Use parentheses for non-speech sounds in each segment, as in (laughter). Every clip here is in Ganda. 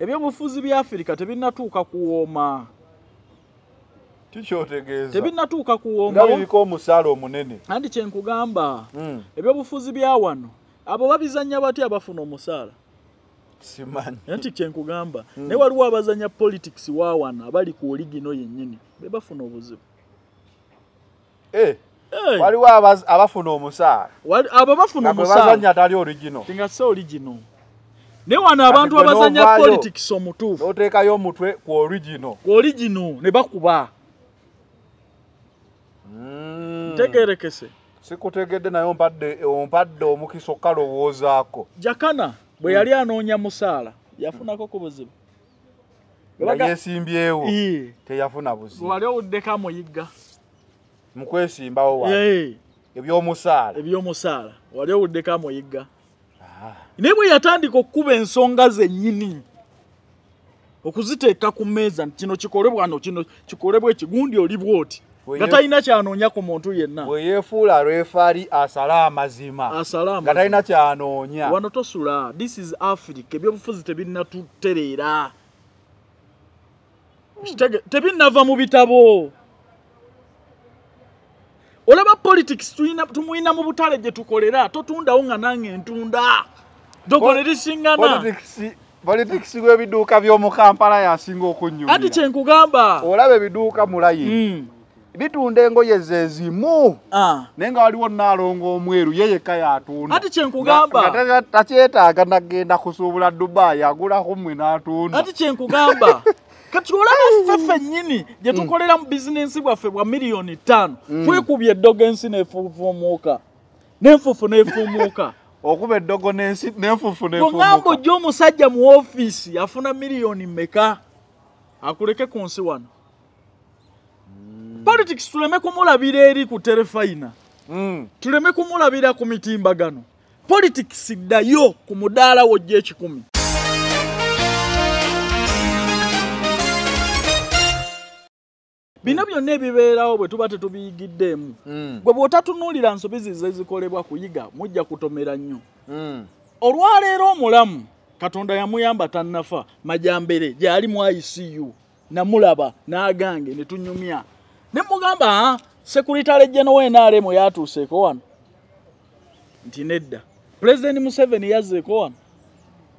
ebyobufuzi bya afirika tebinnatuuka kuwooma kikyotegeeza tebinnatuuka nga kuwooma biriko omusaala omunene. Anti kyenkugamba Mm, ebyobufuzi bya wano abo babizanya batya abafuna omusaala simanyi. Anti kyenkugamba naye waliwo abazanya politics wa wano abali ku oligino yennyini be bafuna obuzibu. Eh, Eh, waliwo abafuna omusaala abo bafuna omusaala bazanya atali origino tinga si oligino naye wano abantu abazanya politics omutuufu. n'oteekayo omutwe ku origino ku oligino ne bakuba. Mm. ntegerekese. Sikutegedde naye ompadde ompadde omukisa okalowoozaako jakana bwe yali anoonya musaala yafunako ku buzibu. Baga- yeesimbyewo Ii, teyafuna buzibu. Wali owuddeko amuyigga. Mu kwesimbawo wa Eh, eby'omusaala. Ebyomusaala wali owuddeko amuyigga. Ah, naye bwe yatandika okukuba ensonga zennyini okuziteeka ku mmeeza nti kino kikolebwa no kino kikolebwa ekigundi oli bwoti? Nga talina kyanoonya ku muntu yenna. Bwe yeefuula refaari asala amazima. Nga talina kyanoonya. Wano tosula this is africa ebyobufuzi tebinnatutereera tebinnava mu bitabo olaba politics tumuyina mu butale gye tukolera totundawo nga nange ntunda. Dogole lisingana Politics- lw'ebiduuka by'omu kampala yasinga ati okunnyumira kyenkugamba olaba ebiduuka mulayi Mm. bitunda engoye ze zimu Ah. naye nga waliwo naalongo omweru ye yekka yatunda. Ati kyenkugamba takyetaaga nagenda kusuubula dubayi agulako mmwe n'atunda. Ati kyenkugamba (laughs) kati olaba ffe ffennyini gye tukolera mu bizinensi bwaffe bwa miliyoni ttaano twekubye eddogo ensi nefuufumuuka n'enfuufu neefumuuka (laughs) okuba eddogo n'ensi- n'enfufu bwongamba n'efumuka ojja omusajja mu ofiisi afuna miliyoni mmeka? Akuleke ku nsi wano. Politics tuleme kumulabira eri ku terefayina. Mm. tuleme kumulabira ku mitimbagano. Politics ddayo ku mudaala wojja ekikumi bino byonna ebibeerawo bwe tuba tetubiyigiddeemu Mm. gwe bw'otatunuulira nsobi zize ezikolebwa kuyiga mujja kutomera nnyo. Mm. olwaleero omulamu katonda yamuyamba tannafa. Majambere gyali mu icu namulaba n'agange ne tunyumya. Ne mugamba "Ah, sekuritale jeno wenaremu yatuuseeko wano? Nti nedda. Pulezidenti museveni yazzeeko wano?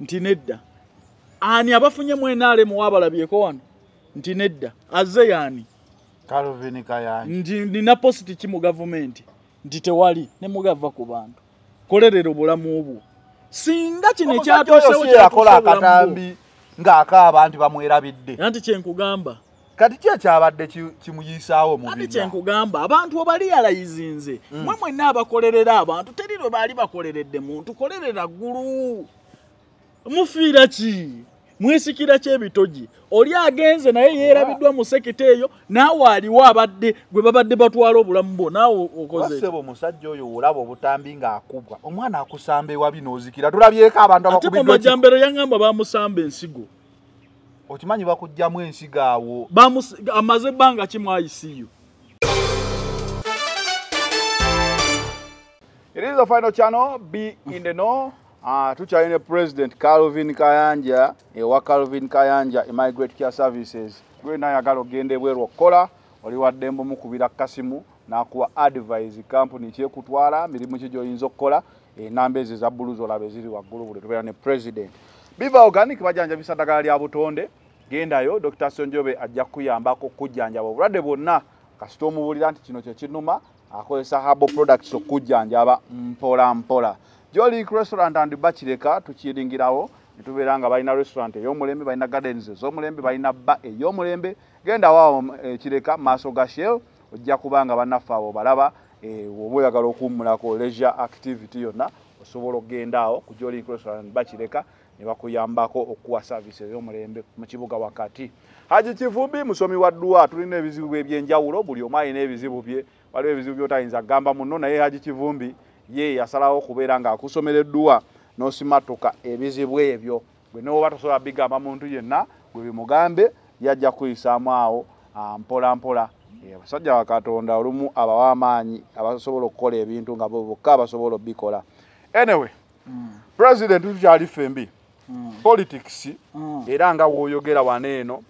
Nti nedda. Ani abafunye mu enaremu wabalabyeko wano? Nti nedda. Azze yaani calvin kayanyi nti nina positi ki mu gavumenti nti tewali ne mugava ku bantu. Kolerera obulamu bwo singa kino yakola kyatuusa obulamu bwo akatambi ng'akaaba nti bamwerabidde. Anti kyenkugamba kati ki ekyabadde ki- kimuyisaawo mu anti bina? kyenkugamba abantu obalialayizinze mwe mwenna abakolerera abantu teri lwe baali bakoleredde muntu kolerera ggulu. Mufiira ki mwesikira ki ebitogi oli agenze naye yeerabiddwa mu sekita eyo naawe aliwo abadde gwe babadde batwala obulamu bwo naawe okoze. Wasebo omusajja oyo olaba obutambi ng'akubwa omwana akusamba ewabi n'ozikira tulabyeko abantu ate mu majambero yaŋŋamba bamusamba ensigo. Okimanyi bakugjamu ensigo awo? Amaze ebbanga ki mu ICU It is the final channel, Be in the Know. Uh, tukyalina President Calvin Kayanja ewa Calvin Kayanja Immigrant Care Services. Gwena ayagala ogenda ebweru okukola oli waddembe omukubira kasimu n'akuwa advise company kyekutwala mirimu ki gy'oyinza okukola enamba ezo eza bbulu zolaba eziri waggulu buli tubeera ne President. Biva Organic bajanjabisa ddagala lya butonde. Gendayo Dr. Sonjobe ajja kuyambako okujjanjaba obulwadde bwonna. Kasita omubuulira nti kino kye kinuma akozesa habo products okujjanjaba mpola mpola Jolly Restaurant and Bachireka tukiringirawo netubeera nga balina restaurant ey'omulembe balina gardens ez'omulembe balina bba ey'omulembe. Genda waawo e, kireka maaso ga shell ojja kuba nga bannaffe abo balaba e, oba oyagala okuwummulako leisure activity yonna osobola okgenda awo ku Jolly Restaurant and Bachireka ne bakuyambako okuwa service ey'omulembe mu kibuga wakati. Haji kivumbi musomi wa ddwa tulina ebizibu bye ebyenjawulo buli omu alina ebizibu bye waliwo ebizibu byotayinza kugamba muno naye haji kivumbi ye yasalawo okubeera ng'akusomera edduwa n'osimatuka ebizibu ebyo gwe newoba tosobola bigamba muntu yenna gwe bimugambe yajja kuyisaamu awo mpola mpola abasajja ba katonda olumu abawa amaanyi abasobola okukola ebintu nga bo bokka abasobola obikola anyway president tukyali ffembi Mm. politics Mm. era nga woyogera wano eno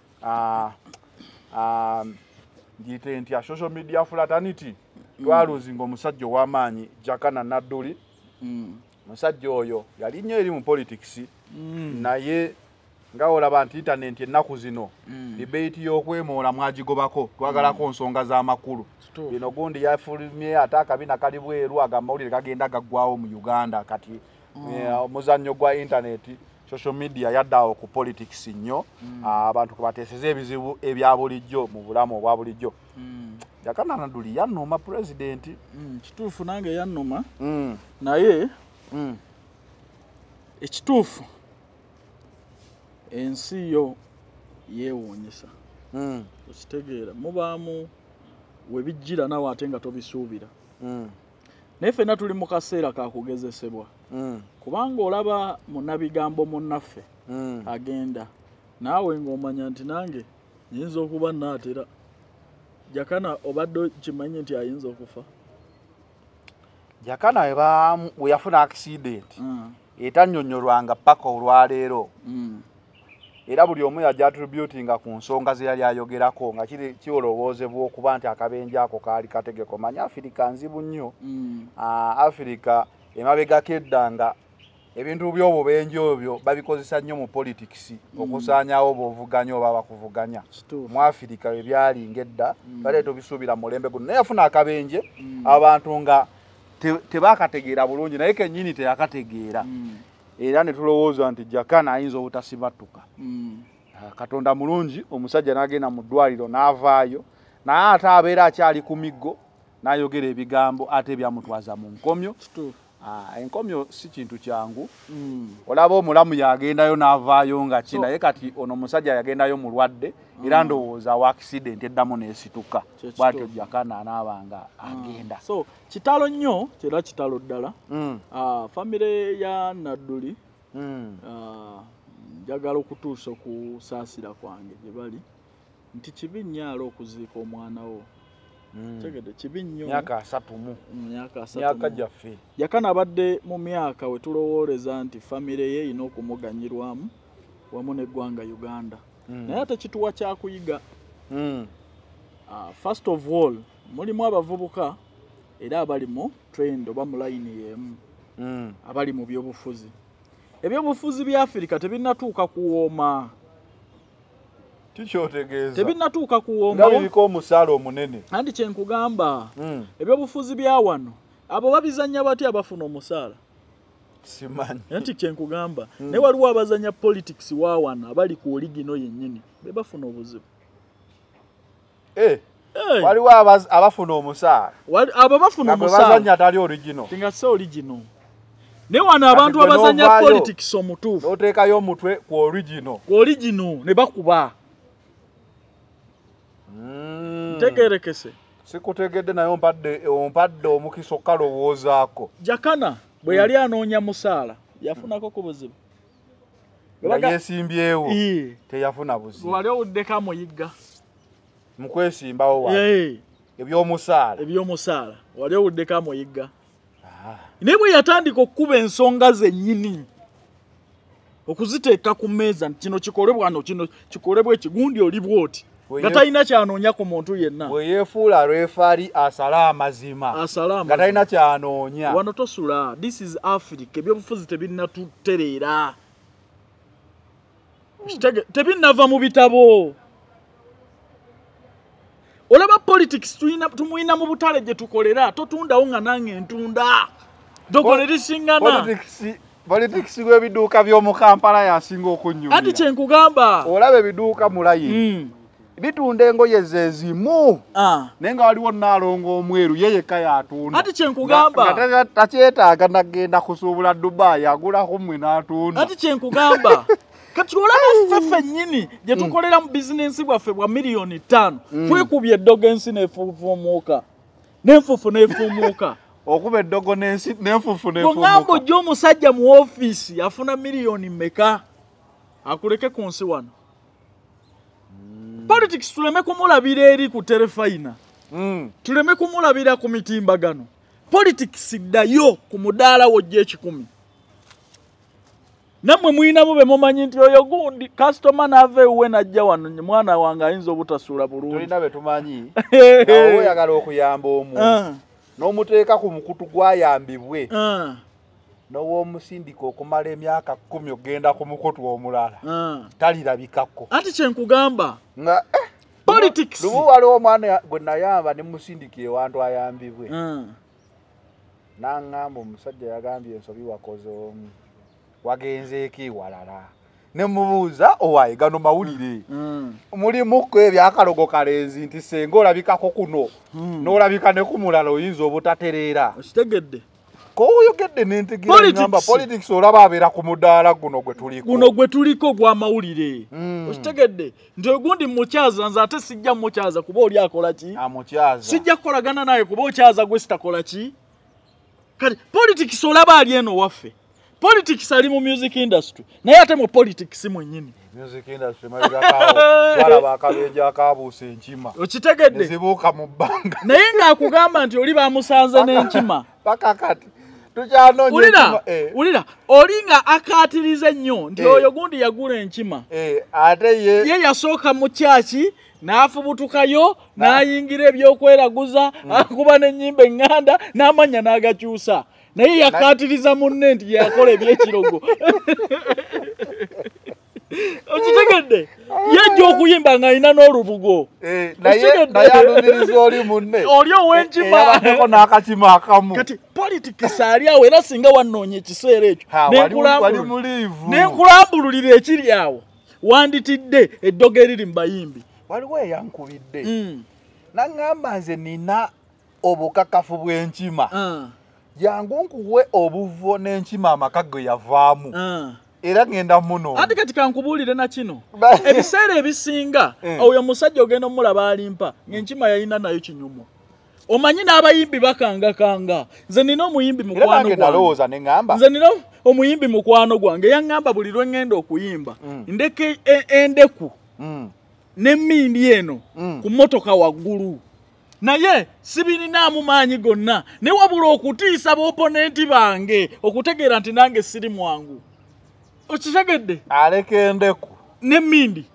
ngiyite ntya social media fraternity twaluzinga omusajja ow'amaanyi jakana nadduli. Mm. omusajja oyo yali nnyo eri mu politics. Mm. naye nga olaba nti intaneti ennaku zino Mm. dibeeti y'okwemoola mwagigobako. Twagalako nsonga z'amakulu bino gundi yafulumye ate akabina kali bweru agamawulire gagenda gaggwawo mu uganda. Kati eh, omuzannyo gwa intaneti social media yaddawo ku politics nnyo. Ah, abantu kebateeseza ebizibu ebya bulijjo mu bulamu obwa bulijjo Mm. jakananaduli yannooma pulezidenti Mm. kituufu nange yannuma. Mm, naye mm, ekituufu ensi yo yeewuunyisa. Mm, okitegeera mubaamu webijjira nawe ate nga tobisuubira. Mm, naye ffenna tuli mu kaseera kakugezesebwa mm, kubanga olaba munnabigambo munnaffe mm. agenda naawe ng'omanya nti nange nyinza okuba naatera jakana obadde kimanyi nti ayinza okufa? Jakana we bamu- we yafuna accident. Mm, etannyonnyolwanga paka olwaleero. Mm, era buli omu yajja attributinga ku nsonga ze yali ayogerako nga kiri kiolowoozebwa okuba nti akabenje ako kaali kategeko. Manye afirika nzibu nnyo. Mm, Ah, afirika emabegako edda nga ebintu by'obubenje obyo babikozesa nnyo mu politics okusaanyawo bovuganya oba bakuvuganya mu afirika we byali ngedda Mm. bale tobisuubira mulembe guno. Naye yafuna akabenje Mm. abantu nga te- tebakategeera bulungi naye kennyini teyakategeera. Mm, era ne tulowooza nti jakana ayinza obutasibatuka. Mm, Ah, katonda mulungi omusajja n'agenda mu ddwaliro n'avaayo naye ate abeera akyali ku miggo n'ayogera ebigambo ate byamutwaza mu nkomyo enkomyo si kintu kyangu. Mm, olaba omulamu yagendayo n'avaayo nga ki naye kati ono omusajja yagendayo mulwadde era ndowooza wa accident eddamu n'esituka. Bwatyo jakana anaabanga agenda. So kitalo nnyo era kitalo ddala. Ah, famire ya nadduli ah, njagala okutuusa okusaasira kwange gye bali. Nti kibi nnyo ala okuziika omwana wo kibi nnyo. Myaka asatu mu. Mu myaka asatu myaka gyaffe. Yakana abadde mu myaka we tulowooleza nti famire ye erina okumuganyirwamu wamu n'eggwanga uganda. Mm, naye ate kituwa kyakuyiga Ah, first of all mulimu abavubuka era abali mu trend oba mu layini y'emu abali mu byobufuzi. Ebyobufuzi bya afirika tebinnatuuka kuwooma tikyotegeeza tebinnatuuka nga kuwooma biriko omusaala omunene. Anti kyenkugamba Mm, ebyobufuzi bya wano abo babizanya batya abafuna omusaala? Simanyi. Nti kyenkugamba naye waliwo abazanya politics wa wano abali ku oligino yennyini be bafuna obuzibu. Eh, Eh, waliwo abafuna omusaala. Abo bafuna nga gwe omusaala. bazanya atali origino tinga si oligino. Naye wano abantu abazanya politics omutuufu. n'oteekayo omutwe ku origino ku oligino ne bakuba ntegerekese. Sikutegedde naye ompadde omukisa okalowoozaako jakana bwe yali anoonya musaala yafunako ku buzibu. Ii, teyafuna buzibu. Wali owuddeko amuyigga. Mu kwesimbawo wa Eh, eby'omusaala. Ebyomusaala wali owuddeko amuyigga. Ah, naye bwe yatandika okukuba ensonga zennyini okuziteeka ku mmeeza nti kino kikolebwa no kino kikolebwa ekigundi oli bwoti nga talina kyanoonya ku muntu yenna. bwe yeefuula refaari asala amazima asalamu nga talina kyanoonya. Wano tosula this is africa ebyobufuzi tebinnatutereera Kitege- tebinnava mu bitabo. Olaba politics tumuyina mu butale gye tukolera totundawo nga nange ntunda. Dogo ne lisingana Politics- lw'ebiduuka by'omu kampala yasinga anti okunnyumira kyenkugamba olaba ebiduuka mulayi. Bitunda engoye ze zimu Ah. naye nga waliwo naalongo omweru ye yekka yatunda. Anti kyenkugamba takyetaaga nagenda kusuubula dubayi agulako mmwe n'atunda. Anti kyenkugamba (laughs) kati olaba ffe ffennyini gye tukolera mu bizinensi bwaffe bwa miliyoni ttaano twekubye eddogo ensi nefuufumuuka n'enfufu neefumuuka (laughs) okuba eddogo n'ensi- n'enfufu bweŋŋamba n'efumuka ojja omusajja mu ofiisi afuna miliyoni mmeka? Akuleke ku nsi wano politics tuleme kumulabira eri ku terefayina. Mm. tuleme kumulabira ku mitimbagano. Politics ddayo ku mudaala wojja ekikumi nammwe mwinamu be mumanyi nti oyo gundi kasitoma naava ewuwe najja wano mwana wange ayinza obutasuula bulungi. Tulina be tumanyi (laughs) nawe oyagala okuyamba omuntu Ah, n'omuteeka ku mukutu gwayambibwe ah, n'owoomusindika okumala emyaka kkumi ogenda ku mukutu omulala ah. talirabikako. Anti kyenkugamba nga eh, politics. lumu waliwo omwana gwe nayamba ne musindika ewantu ayambibwe Ah, naŋŋamba omusajja yagambye ensobi wakoze omu wagenzeeko ewalala ne mubuuza owaye gano mawulire? Mm, mulimukko ebyakalogo kalenzi nti senga olabikako kuno mm. n'olabika ne ku mulala oyinza obutatereera okitegedde koyogedde nentegeera Politics. olaba abeera ku mudaala guno gwe tuliko. Guno gwe tuliko gwa mawulire. Mm. okitegedde nti ogundi mukyaza nze ate sijja mukyaza kuba oli akola ki? Amukyaza sijja kukolagana naye kuba okyaza gwe sitakola ki? Kati politics olaba ali eno waffe. Politics ali mu music industry. Naye ate mu politics mwennyini. Music industry balaba (laughs) akabenje akabuusa enkima. Okitegedde. Nezibuuka mu bbanga. Naye ng'akugamba nti oli bamusanze n'enkima. paka kati enkima, eh, oli nga akaatiriza ennyo nti Eh. oyo gundi yagula enkima. Eh, ate ye yasooka mu kyaki n'afubutukayo n'ayingira ebyokweraguza akuba n'ennyimba eŋŋanda n'amanya n'agakyusa. Naye yakaatiriza munne nti yakola ebyekirogo (laughs) (laughs) okitegedde? Yajja okuyimba ng'alina n'olubugo. Eh, naye alumiriza oli munne. (laughs) Oli ow'enkima eyabaddeko n'akakima akamu. Kati politics ali awo era singa wannoonya ekiseera ekyo. N'enkulambululira ekiri awo. Wanditidde eddogo eriri mu bayimbi. Waliwo eyankubidde. Mm, naŋŋamba nze nina obukakafu bw'enkima. Ah, jangu nkuwe obuvo n'enkima amaka ge yavaamu. Ah. Era ŋŋenda muno. Ati kati kankubuulire na kino. (laughs) Ebiseera ebisinga Eh. oyo omusajja ogenda omulaba alimpa ng'enkima yalina nayo kinyumu. Omanyi n'abayimbi bakangakanga. Nze nina omuyimbi era mukwano nange gwange. nalowooza ne ŋŋamba. Nze nina omuyimbi mukwano gwange yaŋŋamba buli lwe ŋŋenda okuyimba. Mm. ndeke e- endeku Mm, n'emmindi eno Mm. ku mmotoka waggulu. Naye sibirinaamu maanyi gonna. Ne wabula okutiisa booponenti bange okutegeera nti nange siri mwangu okitegedde aleka endeku n'emmindi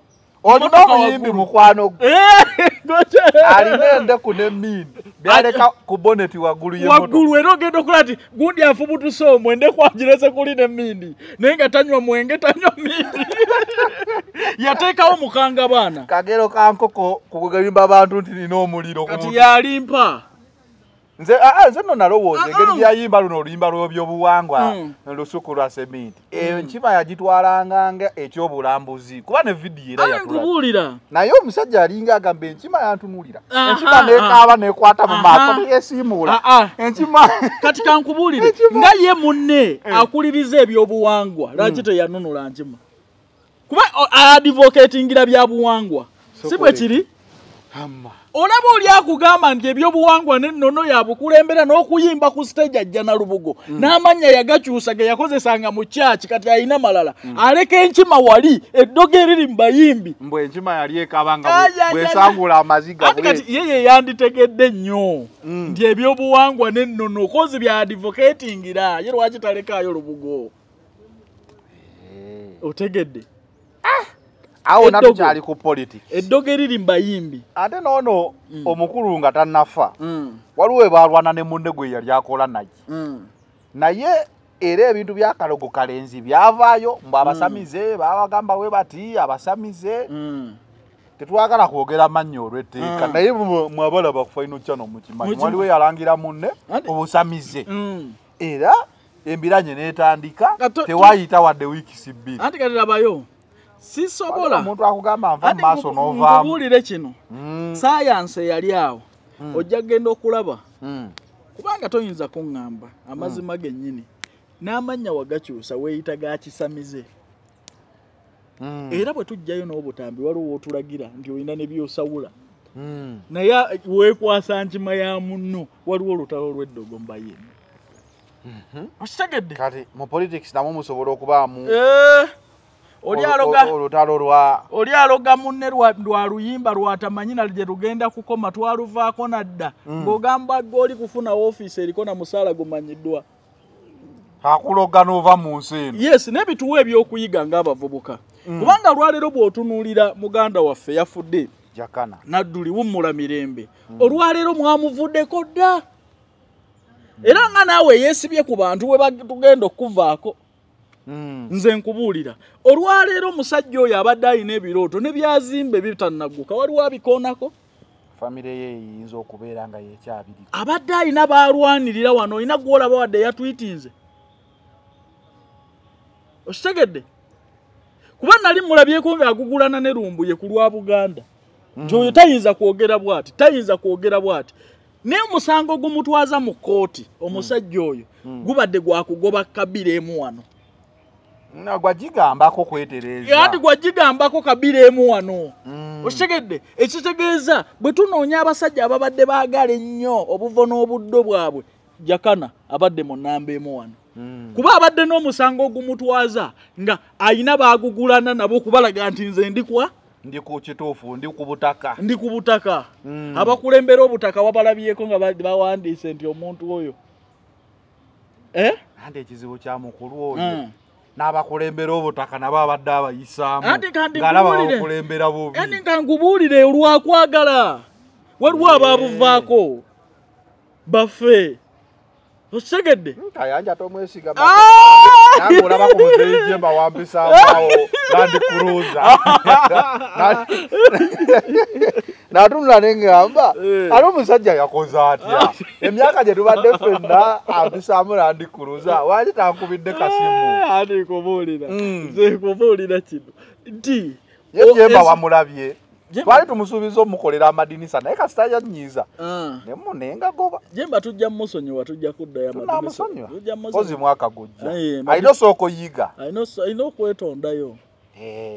olina omuyimbi mukwano Eh, (laughs) alina endeku n'emmindi byaleka ku boneti waggulu y'emmotoka. waggulu era ogenda okola ti gundi afubutuse omwo endeku agirese kuli n'emmindi naye nga tanywa mwenge tanywa mmindi (laughs) yateekawo mukanga baana. Kagero ka nkoko kugayimba abantu nti nina omuliro kati yalimpa nze aa, nze nno nalowooza Ah, engeri ah. gyayimba luno oluyimba lw'ebyobuwangwa Mm. lusuku lwa sementi enkima yagitwalanga nga ekyobulambuzi kuba ne vidiyo era ale yatula nkubuulira. Naye omusajja alinga agamba enkima yantunulira enkima nekaaba nekwata mu maaso neyesiimuula Ah, ah. enkima (laughs) kati kankubuulire nga ye munne akuliriza ebyobuwangwa lwaki teyanunula nkima? Kuba o- advocatingira byabuwangwa. Si bwe kiri. Olaba oli akugamba nti ebyobuwangwa nennono yabukulembera n'okuyimba ku stage ajja na lubugo n'amannya yagakyusa ge yakozesanga mu kyaki kati alina malala. Aleka enkima wali eddogo eriri mu bayimbi. Mbwe enkima yali ekaba nga Ay, bwe- ay, ay, bwesangula amaziga ati kati ye ye yanditegedde nnyo Mm. nti ebyobuwangwa nennono kozi bya advocatingira ye lwaki talekaayo lubugo? Otegedde awo Eddogo. natukyali ku politics eddogo eriri mu bayimbi ate noono Mm. omukulu nga tannafa Mm, waliwo ebalwana ne munne gwe yali akola naye mm. naye era ebintu byakalogo kalenzi byavaayo mbu abasamize babagamba we bati abasamize Mm. tetwagala kwogera mannya olw'etteeka Mm. naye mwabalaba ku final channel mukimanyi waliwo yalangira munne obusamize Mm. era embiranye n'etandika tewayita wadde wiikisi bbiri anti kati labayo Waliwo sisobola omuntu akugamba nva mu maaso n'ovaamu nkubuulire kino. Mm, sayansi eyali awo Mm. ojja kgenda okulaba. Mm. kubanga toyinza kuŋŋamba amazima gennyini n'amannya wagakyusa weeyita gakisamize era bwe tujjayo n'obutambi waliwo wotulagira nti olina ne byosawula. Naye weekwasa nkima ya munno waliwo olutalo lw'eddogo mbayemu okitegedde? Kati mu politics namwe musobola okubaamu olutalo lwa oli aloga munne lwa luyimba lwatamanyi na gye lugenda kukoma twaluvaako nadda. Ng'ogamba gwe oli kufuna woofiisi eriko na musaala gumanyiddwa. Akuloga n'ova mu nsi eno. Yes n'ebituwa ebyokuyiga ng'abavubuka. Kubanga lwaleero bw'otunuulira muganda waffe yafudde jakana. Nadduli wummula mirembe. Olwaleero mwamuvuddeko dda. Era nga naawe yeesibye ku bantu we tugenda okuvaako. Mm. Nze nkubuulira. Olwaleero omusajja oyo abadde alina ebirooto ne byazimba ebitannagguka waliwo abikoonako famire ye eyinza okubeera nga yekyabiriko. Abadde alina baalwanirira wano olina gwolaba wadde yatwitinze okitegedde? Kuba nali mulabyeko ng'agugulana ne lumbuye ku lwa buganda. Nti oyo tayinza kwogera bw'ati tayinza kwogera bw'ati. Naye omusango gumutwaza mu kkooti omusajja oyo gubadde gwakugoba kabira emu wano gwagigambako kwetereeza anti gwagigambako kabira emu wano Mm. okitegedde ekitegeeza bwe tunoonya abasajja ababadde baagala ennyo obuvo n'obuddo bwabwe jakana abadde mu nnamba emu wano Mm. kuba abadde n'omusango ogumutwaza nga ayina baagugulana nabo okubalaga nti nze ndikwa ndi ku kituufu ndi ku butaka ndi ku butaka Mm. abakulembera obutaka wabalabyeko nga ba- bawandiise nti omuntu oyo eh? anti ekizibu kya mukulu oyo Mm. N'abakulembera obutaka nabo abadde abayisaamu. Ng'alaba bakulembera bubi. Yani nga nkubuulire olwakwagala waliwo abaabuvaako baffe. Okitegedde. Kayanja tomwesiga Ah! nange olaba ku muzeyi jemba wampisaamuawo landi kuruza (laughs) natunula neŋŋamba Eh. ate omusajja yakoze atya? (laughs) Emyaka gye tubadde ffenna ampisaamu landi kuruza wali tankubidde kasimu. Ati nkubuulira Mm. nze nkubuulira kino. Nti ye jemba ezi- wamulabye. Twali tumusuubiza omukolera amadinisa naye kasita yanyiiza. Ah, nemunengagoba jemba tujja mumusonyiwa tujja kuddayo amadinisa. tunamusonyiwa Tujja mpozi musonyiwa. mwaka gujja. Alina osooka oyiga. Alina okwetondayo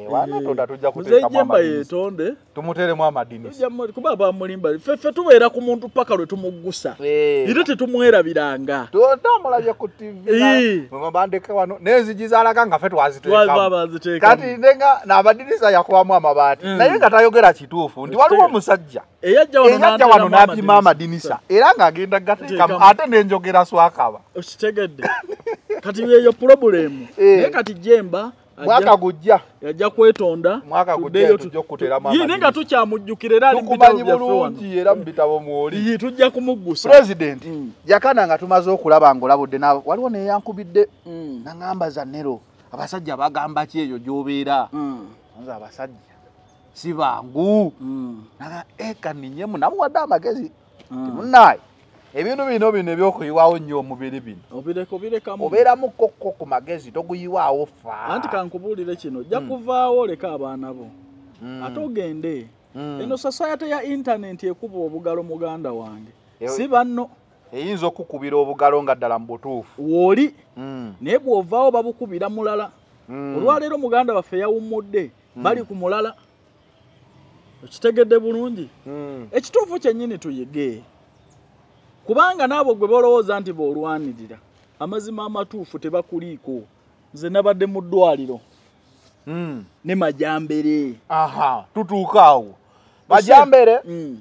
wanatonda tujja muzeyi kuteekamu jemba amadinisa yetonde tumuteremu amadinisa Tujja mu- kuba bamulimba ffeffe tubeera ku muntu paka lwe tumuggusa. Era tetumwerabiranga. Tomulabye ku Eh. tvbandeke wano n'enzigi zalaga nga fe twaziteekamu. Kati twaziteekamu nenga n'amadinisa yakubamu amabaati. Mm. naye nga tayogera kituufu nti waliwo omusajja. Eyajja wano n'apima amadinisa era ng'agenda gateekamu Teekamu. ate n'enjogera swakaba. Okitegedde. Kati yeyo pulobulemu Eh. naye kati jemba mwaka gujja yajja kwetonda mwaka gujja tu- tujja okuteramu Ye, naye nga amadinisa tukyamujjukira era ali bitabo tukumanyi byaffe wano bulungi era mu bitabo mwoli Ye, tujja kumuggusa pulezidenti Mm. jakana nga tumaze okulaba ngaolabudde na waliwo neyankubidde Mm. naŋŋamba za nero abasajja bagamba ki eyo gy'obeera Mm. nze abasajja si bangu Mm. naga eka ninyemu namuwadde amagezi Mm. Ebintu bino bino ebyokuyiwaawo nnyo omubiri bino. Obireka obirekamu obeeramu kokko ku magezi toguyiwaawo fa anti kankubuulire kino ojja Mm. kuvaawo leka abaana bo. Mm. ate ogende. Mm. eno sosayate ya intaneti ekuba obugalo muganda wange. Si banno. Eyinza okukubira obugalo nga ddala mu butuufu. Wooli Mm. naye bw'ovaawo babukubira mulala. Olwaleero muganda waffe yawummudde bali ku mulala. Okitegedde bulungi. Ekituufu kyennyini tuyige kubanga naabo gwe balowooza nti b'olwanirira amazima amatuufu tebakuliiko. Nze nabadde mu ddwaliro. Mm. ne majambere. Aha tutuuka awo. Majambere? Mm,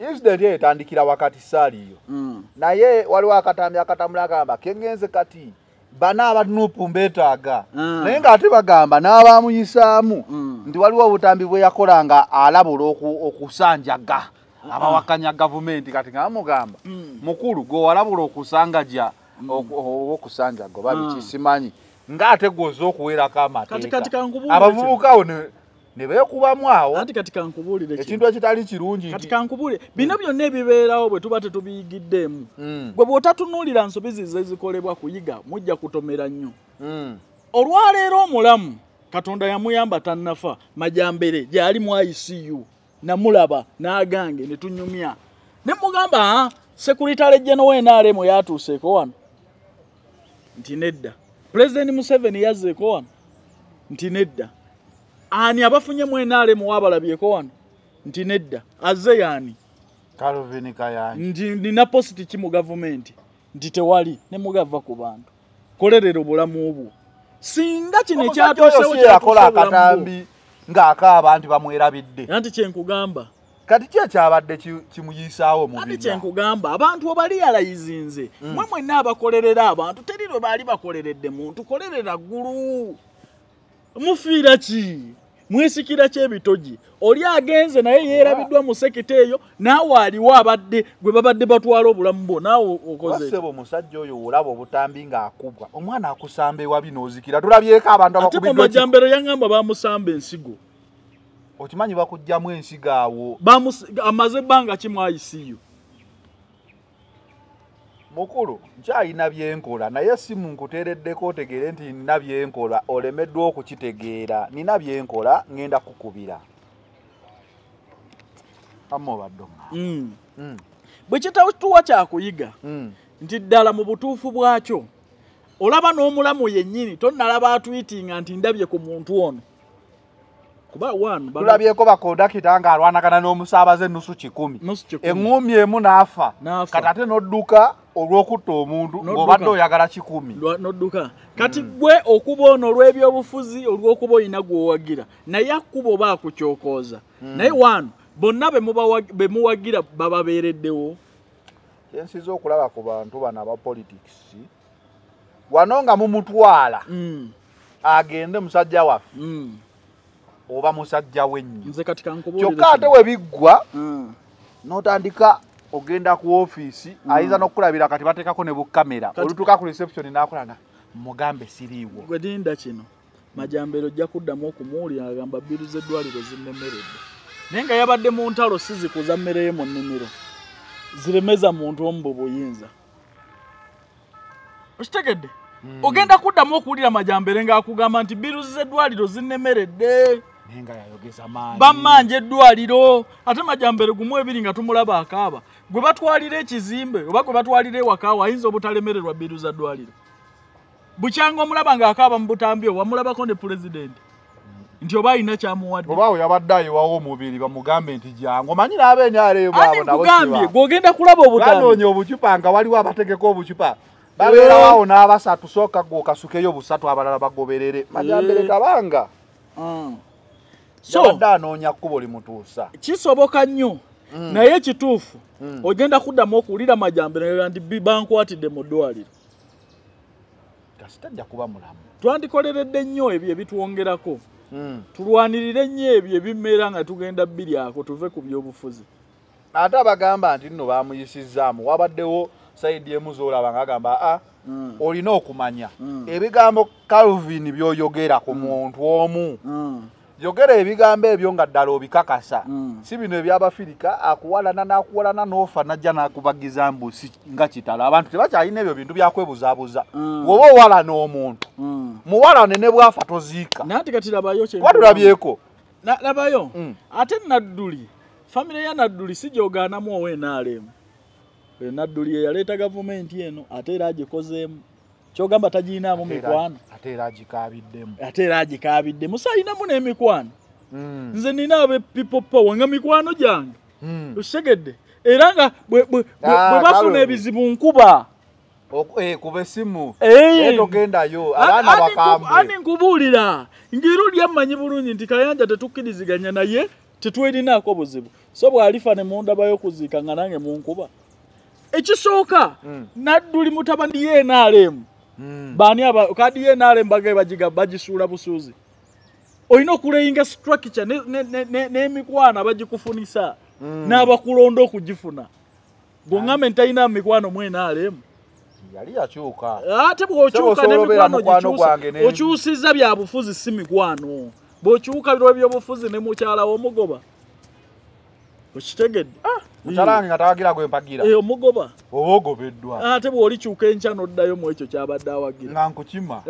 incident eyo etandikira wakati saaliyo mm, naye waliwo akatambi akatambula agamba kengenze kati bana abatunupu mbeetaaga. Ah. naye ng'ate bagamba n'abamuyisaamu. Mm. nti waliwo obutambi bwe yakola nga alabula oku- okusanjaga abawakanya gavumenti kati nga bamugamba Mm. mukulu gwe walabula okusangaja oku- o- okusanjaga oba Ah. biki simanyi ng'ate gwoza okuwerako Kati- kati amateeka abavubuka awo ne beekubamu awo anti kati kankubuulire ekintu ekitali kirungi kati kankubuulire. Bino byonna ebibeerawo bwe tuba tetubiyigiddeemu. Gwe bw'otatunuulira nsobi zize ezikolebwa kuyiga mujja kutomera nnyo. Olwaleero omulamu katonda yamuyamba tannafa majambere gyali mu icu namulaba n'agange ne tunyumya. Ne mugamba "Ah, sekuritale jeno wenaremu yatuuseeko wano? Nti nedda. Pulezidenti museveni yazzeeko wano? Nti nedda. Ani abafunyemu enaremu wabalabyeko wano? Nti nedda. Azze yaani? Calvin Kayanja nti nina positi ki mu gavumenti nti tewali ne mugava ku bantu. Kolerera obulamu bwo. Singa kino omusajja oyo ekyatuusewo si yakola akatambi ng'akaaba nti bamwerabidde. Anti kyenkugamba kati ki ekyabadde ki- kimuyisaawo mu ate bina? kyenkugamba abantu obalialayizinze Mm. mwe mwenna abakolerera abantu teri lwe baali bakoleredde muntu kolerera ggulu. Mufiira ki mwesikira ki ebitogi oli agenze naye yeerabiddwa mu sekita eyo naawe aliwo abadde gwe babadde batwala obulamu bwo naawe okoze wasebo omusajja oyo olaba obutambi ng'akubwa omwana akusamba ewabi n'ozikira tulabyeko abantu ate mu majambero yaŋŋamba bamusamba ensigo. Okimanyi bakugjamu ensigo awo? Amaze ebbanga ki mu ICU mukulu nkyalina byenkola naye si munkuteereddeko otegeere nti nina byenkola olemeddwa okukitegeera nina byenkola ŋŋenda kukubira oŋŋamba. Mm. Mm, bwe kitatuwa kyakuyiga mm. nti ddala mu butuufu bwakyo olaba n'omulamu yennyini tonnalaba atwitinga nti ndabye ku muntu ono tulabyeko bakondakita ng'alwanagana n'omusaabaze nusu kikumi. eŋŋumi emu N'afa. kati ate n'odduka olw'okutta omuntu ng'obadde oyagala kikumi. Nodduka. Kati gwe okuba ono olw'ebyobufuzi olw'okuba olina gweowagira naye akkuba oba akukyokooza. Naye wano bonna be muwagira bababeereddewo kyensiza okulaba ku bantu bano abapolitikisi wano nga mumutwala Mm, agende musajja waffe oba musajja wennyo kyokka ate kino. we biggwa Mm. n'otandika ogenda ku ofiisi ayinza n'okukulabira kati bateekako ne bukamera olutuuka ku reception n'akulanga mugambe siriiwo. Gwe dinda kino majambero ojja kuddamu okumuwulira agamba bbiru z'eddwaliro zinnemeredde. Naye nga yabadde mu ntalo si zikuza mmere ye mu nnimiro ziremeza muntu omu bwe buyinza okitegedde? Ogenda kuddamu okuwulira majambere ng'akugamba nti bbiru z'eddwaliro zinnemeredde. Naye nga yayogeza maanyi. Bammanja eddwaliro ate majambere gumu ebiri nga tumulaba akaaba gwe batwalira ekizimbe oba gwe batwalira ewakaawo ayinza obutalemererwa bbiru za ddwaliro. Bukyanga omulaba ng'akaaba mu butambi owo wamulabako ne pulezidenti nti oba alina kyamuwadde. Oba we yabadde ayiwawo omubiri bamugambe nti jangu omanyi n'abenyaleemu abo ani nabo nkugambye kiba gw'ogenda kulaba obutambi. Banoonya obucupa nga waliwo abategeka obucupa babeerawo n'abasatu sooka gwe okasukeyo busatu abalala bagoberere. Majambere Eh. kabanga. Ah. so yabadde anoonya kkubo limutuusa. kisoboka nnyo naye kituufu Mm. ogenda kuddamu okuwulira majambere nga nti bi- bankwatidde mu ddwaliro kasita ajja kuba mulamu twandikoleredde nnyo ebyo ebitwongerako Mm. tulwanirire nnyo ebyo ebimera nga tugenda biryako tuve ku byobufuzi ate abagamba nti nno bamuyisizaamu wabaddewo sayidi emu zoolaba ng'agamba a Mm. olina okumanya Mm. ebigambo calvin by'oyogera ku muntu omu Mm. Yogera ebigambo ebyo nga ddala obikakasa. Mm. si bino ebyabafirika akuwalana n'akuwalana n'ofa najja n'akubagiza mbusi nga kitala. Abantu tebakyalina ebyo bintu byakwebuzaabuza Mm. bw'oba owalana omuntu Mm. muwalane ne bwafa toziika. Naye ate kati labayo kye kuba tulabyeko? Na- labayo? Ate nadduli famire ya nadduli si gyogaanamu owenaalemu nadduli eyaleeta gavumenti eno ate era agikozeemu kyogamba tagiinaamu mikwano. ate era agikaabiddemu ate era agikaabiddemu sayinamu n'emikwano Mm. nze nina abe power nga mikwano gyange. Mm. osegedde era nga bwe- Ah, bafuna ebizibu nkuba. Eh, kuba essimu Eh. togendayo abaana Ani- ani nku- ani bakambwe nkubuulira? Ngiru lyammanyi bulungi nti kayanja tetukkiriziganya naye tetwerinaako buzibu. So bw'alifa ne mundabayo okuziika nga nange munkuba. Ekisooka Mm. nadduli mutabani yenaalemu Mm. Baani aba kadi yenaalemu bagaye bagiga bagisuula busuuzi olina okuleyinga structure ne- ne- ne- ne- n'emikwano abagikufunisa Mm. n'abakulonda okugifuna bw'oŋŋambe ntalina mikwano mwenaalemu yali yakyuka. Ate bw'okyuka osobola obeera n'emikwano mukwano gikyusa gwange ne- okyusizza bya bufuzi si mikwano. Bw'okyuka lw'ebyobufuzi ne mukyala omugoba okitegedde mukyalange nga tawagira gwe mpagira omugoba. Oba ogobeddwa ate bw'olikyuka enkya n'oddayo mu ekyo kyabadde awagira. Nga nkukima. (laughs)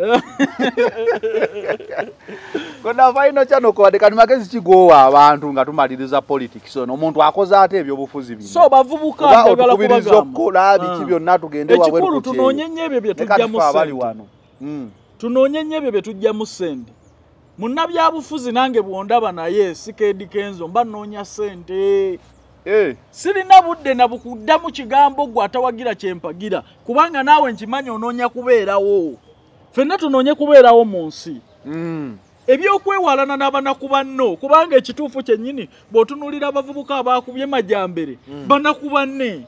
Kona faino kyano kwadde kati magezi kigoowa abantu nga tumaliriza politics ono. Omuntu akoze ate ebyobufuzi bino? So bavubuka otukubiriza okukola biki Ah. byonna tugende ekikulu ku tunoonye nnyo ebyo bye tujjamu abali wano. Mm. tunoonye nnyo ebyo bye tujjamu ssente munnabyabufuzi nange bw'ondaba naye sikeedi kenzo mba nnoonya ssente sirina budde na bukuddamu kigambo gwe atawagira kyempagira kubanga naawe nkimanyi onoonya kubeerawo. Ffenna tunoonye kubeerawo mu nsi. Mm. ebyokwewalana n'abanaku banno kubanga ekituufu kyennyini bw'otunuulira abavubuka abaakubye majambere banaku banne.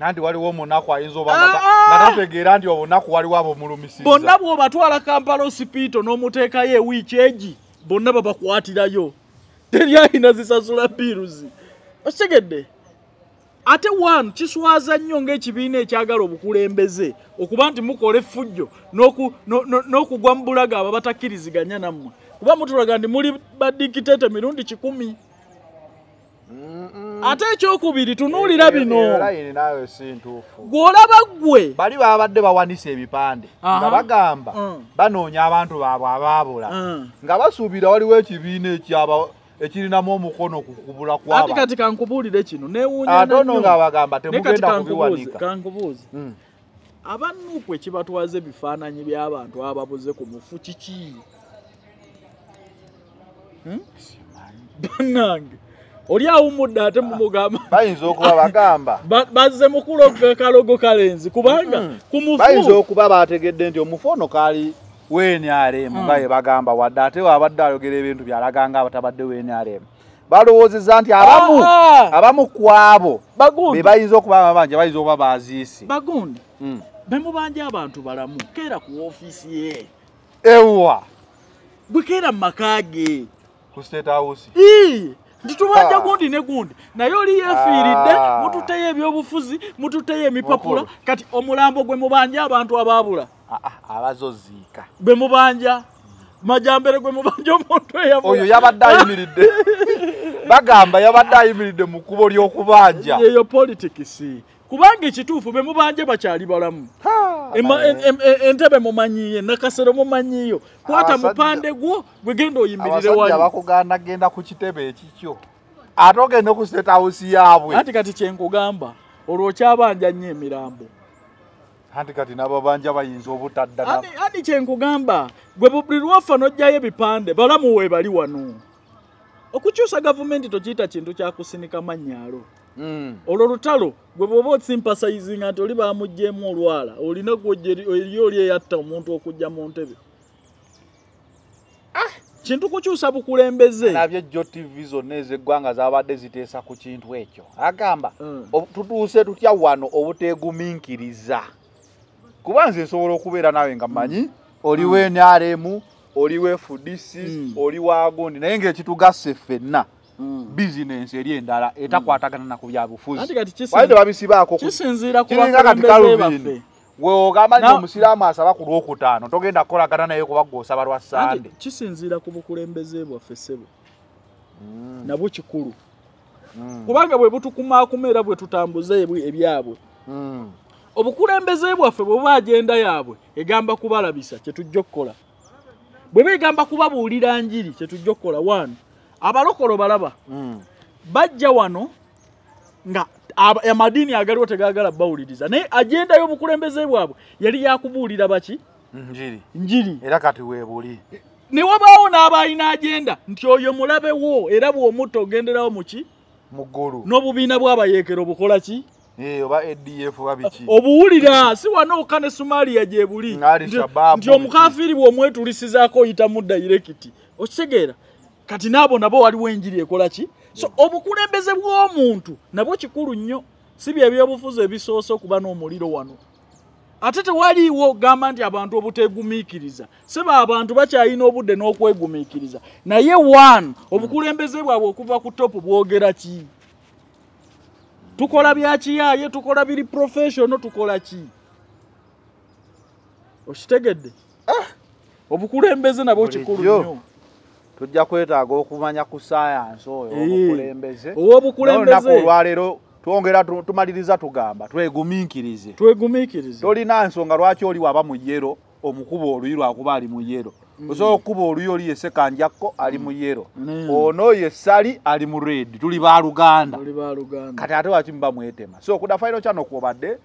Nanti waliwo omunaku ayinza oba Ah, nga ah. nga tategeera nti obunaku waliwo abomulumisiza bonna bw'obatwala kampala osipiito n'omuteekayo ewiiki egi bonna babakwatirayo. Teri ayina zisasula biruzi okitegedde? Ate wanu kiswaza nnyo ng'ekibiina ekyagala obukulembeze okuba nti mukola effujjo n'oku- no- no- n'okugwa mu bulaga abo batakkiriziganya nammwe. Kuba mutulaga nti muli badikitete mirundi kikumi. Ate ekyokubiri tunuulira bino. gw'olaba ggwe. Bali babadde bawanisa ebipande nga bagamba Mm. banoonya abantu baabwe abaabula Mm. nga basuubira waliwo ekibiina ekyaba ekirinamu omukono ku kubula ati kwaba kati kankubuulire kino neewuunya ate ono nnyo. nga bagamba Naye kati temugenda kubiwanika kankubuuze Mm. abanuupu ekibatwaza ebifaananyi by'abantu ababuze ku mufu kiki Hmm? bannange oli awumudde ate mumugamba bayinza okuba bagamba (laughs) Ba- bazze mukuloga kalogo kalenzi kubanga Mm. ku bayinza mufu okuba bategedde nti omufu ono kaali wnrm nga bwe bagamba wadde ate wabadde ayogera ebintu byalaga nga abatabadde wnrm balowoozeza nti abamu Ah, ah, abamu ku abo be bagundi bayinza okuba amabanja bayinza okuba baziisi bagundi Mm. bemubanja abantu balamu keera ku woofiisi ye. Ewa. Bwe keera mu maka ge. Ku state house. Ii, nti tubanja Ah. gundi ne gundi. Naye oli yeefiiridde mututeyo ebyobufuzi mututeyo emipapula kati omulambo gwe mubanja abantu abaabula abazoziika gwe mubanja. Majambere gwe mubanja omuntu eyabula oyo yabadde ayimiridde. (laughs) Bagamba yabadde ayimiridde mu kkubo ly'okubanja. Yeyo politikisi kubanga ekituufu be mubanje bakyali balamu. Entebe mumanyiye nakasero mumanyiyo kwata mupande gwo gwe genda oyimirire bakuganda genda ku kitebe ekikyo. Ate ogende ku state house yaabwe. Anti kati kyenkugamba olwo okyabanja nnyo emirambo anti kati nababanja bayinza obutadda na- ani ani kyenkugamba gwe buli lwafa n'ojjayo ebipande balamu we bali wano. Okukyusa gavumenti tokiyita kintu kyakusinika mannyaalo Mm. olwo lutalo gwe bwoba otsimpasayizinga nti oli bamugjeemu olwala olina eri oli eyatta omuntu okujja mu ntebe. Kintu kukyusa bukulembeze. Nabyo jjo tv zonna ez'eggwanga zabadde ziteesa ku kintu ekyo. Agamba Mm. "Obu- tutuuse tutya wano obuteegumiikiriza kuba nze nsobola okubeera nawe nga mmanyi oli wnrm oli wfdc Mm. oli wagundi naye ng'ekitugasse ffenna. Mm. bizinensi eri endala etakwatagana na ku byabufuzi ku kiringa kati baffe. weogamba nti omusiraamu asaba ku lwokutaano togenda kukolagana naye kuba gw'osaba lwa sande kisinziira ku bukulembeze bwaffe ssebo. Mm, nabwo kikulu. Mm, kubanga bwe butukumaakuma era bwe tutambuza ebwe- ebyabwe. Mm. Obukulembeze bwaffe bwe buba agenda yaabwe egamba kubalabisa kyetujja okukola. Bwe begamba kubabuulira njiri kyetujja okukola. Wano abalokolo balaba Mm. bajja wano nga amadiini agaliwo tegagala bawuliriza. Naye agenda y'obukulembeze bwabwe yali yakubuulira baki? Njiri. Njiri. Era kati weebuli ne wabaawo n'abalina agenda nti oyo mulabe wo era bw'omutta ogenderawo muki mu ggulu. N'obubiina bw'abayeekero bukola ki oba adf oba biki? Obuwulira si wano okka ne somaliya gye buli. Nga Nti- Al-Shabaab nti omukafiiri bw'omwetulisizaako oyitamu dairekiti okitegeera kati naabo nabo waliwo enjiri ekola ki? So obukulembeze bw'omuntu nabwo kikulu nnyo si bye byobufuzi ebisoose okuba n'omuliro wano. Ate tewaliiwo gamba nti abantu obuteegumiikiriza seba abantu bakyalina obudde n'okwegumiikiriza. Naye one obukulembeze bwabwe okuva ku topu bwogera ki tukola bya kiyaaye tukola biri professional tukola ki? Okitegedde? Obukulembeze nabwo kikulu nnyo. Tujja kwetaaga okumanya ku sayansi oyo obukulembeze. Ow'obukulembeze. Olwaleero twongera tu- tumaliriza tugamba twegumiikirize. Twegumiikirize. Tolina nsonga lwaki oli waba mu yero omukuba oluyi lwakuba ali mu yero osobola okukuba oluyi oli ye sekanjakko ali mu yero. Mm. ono ye sali ali mu redi tuli baluganda kati ate waki muba mwetema. So kuda fairo kyano kwobadde